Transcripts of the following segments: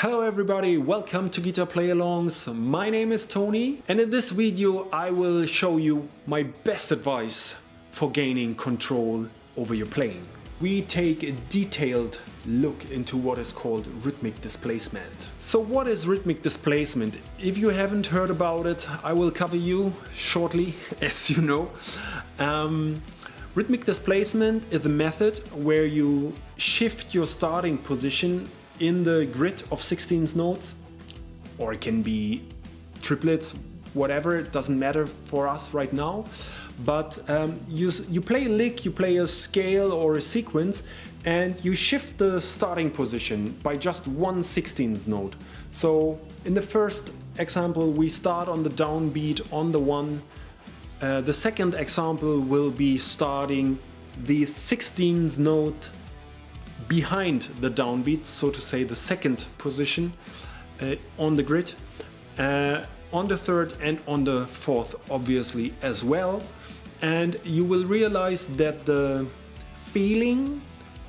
Hello everybody, welcome to Guitar Play-Alongs. My name is Toni and in this video I will show you my best advice for gaining control over your playing. We take a detailed look into what is called rhythmic displacement. So what is rhythmic displacement? If you haven't heard about it, I will cover you shortly, as you know. Um, rhythmic displacement is a method where you shift your starting position in the grid of 16 notes, or it can be triplets, whatever, it doesn't matter for us right now. But um, you, you play a lick, you play a scale or a sequence, and you shift the starting position by just one 16th note. So in the first example, we start on the downbeat on the one. Uh, the second example will be starting the 16th note behind the downbeat, so to say the second position uh, on the grid. Uh, on the third and on the fourth obviously as well. And you will realize that the feeling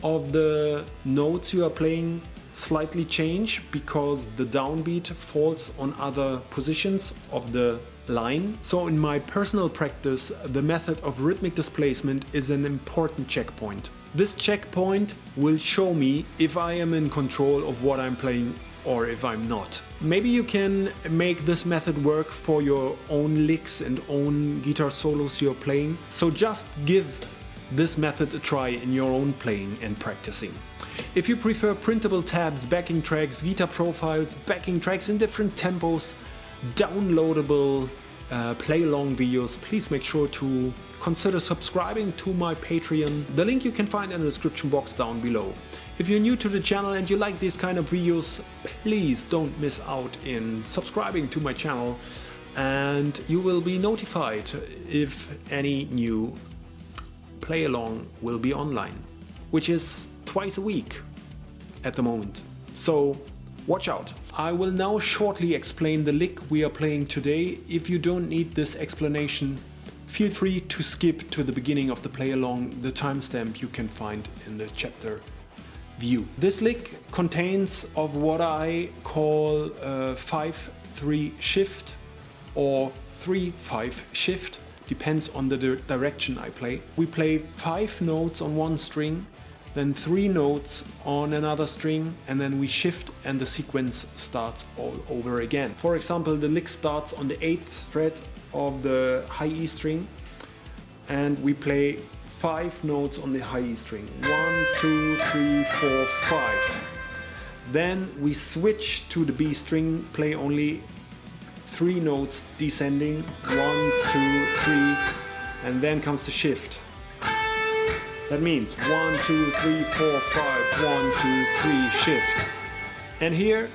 of the notes you are playing slightly change because the downbeat falls on other positions of the line. So in my personal practice, the method of rhythmic displacement is an important checkpoint. This checkpoint will show me if I am in control of what I'm playing or if I'm not. Maybe you can make this method work for your own licks and own guitar solos you're playing. So just give this method a try in your own playing and practicing. If you prefer printable tabs, backing tracks, Guitar Pro files, backing tracks in different tempos, downloadable uh, play along videos, please make sure to consider subscribing to my Patreon. The link you can find in the description box down below. If you're new to the channel and you like these kind of videos, please don't miss out in subscribing to my channel and you will be notified if any new play along will be online, which is twice a week at the moment. So watch out. I will now shortly explain the lick we are playing today. If you don't need this explanation, feel free to skip to the beginning of the play along, the timestamp you can find in the chapter view. This lick contains of what I call uh, 5-3 shift or 3-5 shift, depends on the direction I play. We play 5 notes on one string then three notes on another string, and then we shift and the sequence starts all over again. For example, the lick starts on the 8th fret of the high E string, and we play five notes on the high E string. One, two, three, four, five. Then we switch to the B string, play only three notes descending, one, two, three, and then comes the shift. That means one, two, three, four, five, one, two, three, shift. And here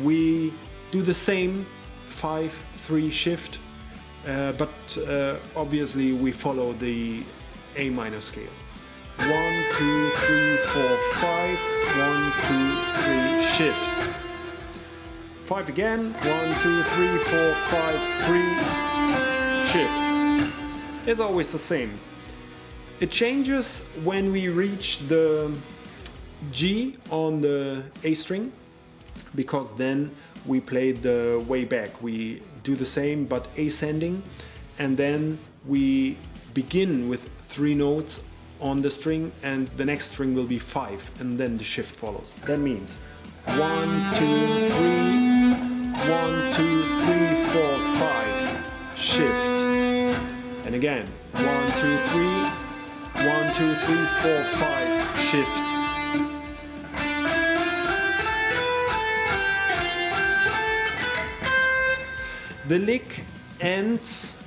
we do the same five, three shift, uh, but uh, obviously we follow the A minor scale. One, two, three, four, five, one, two, three, shift. Five again, one, two, three, four, five, three, shift. It's always the same. It changes when we reach the G on the A string because then we play the way back. We do the same but ascending and then we begin with three notes on the string and the next string will be five and then the shift follows. That means one, two, three, one, two, three, four, five, shift. And again, one, two, three, one, two, three, four, five, shift. The lick ends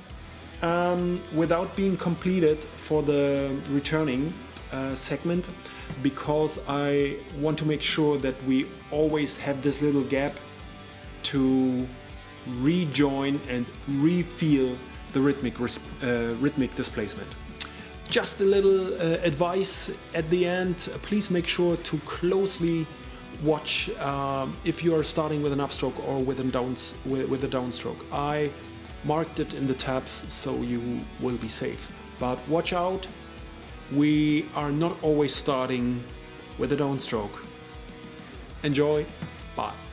um, without being completed for the returning uh, segment because I want to make sure that we always have this little gap to rejoin and refeel the rhythmic, uh, rhythmic displacement. Just a little uh, advice at the end, please make sure to closely watch um, if you are starting with an upstroke or with a, downs, with, with a downstroke. I marked it in the tabs so you will be safe. But watch out, we are not always starting with a downstroke. Enjoy, bye.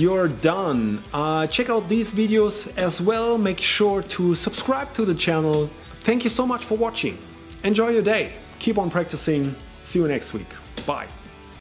You're done. Uh, check out these videos as well. Make sure to subscribe to the channel. Thank you so much for watching. Enjoy your day. Keep on practicing. See you next week. Bye.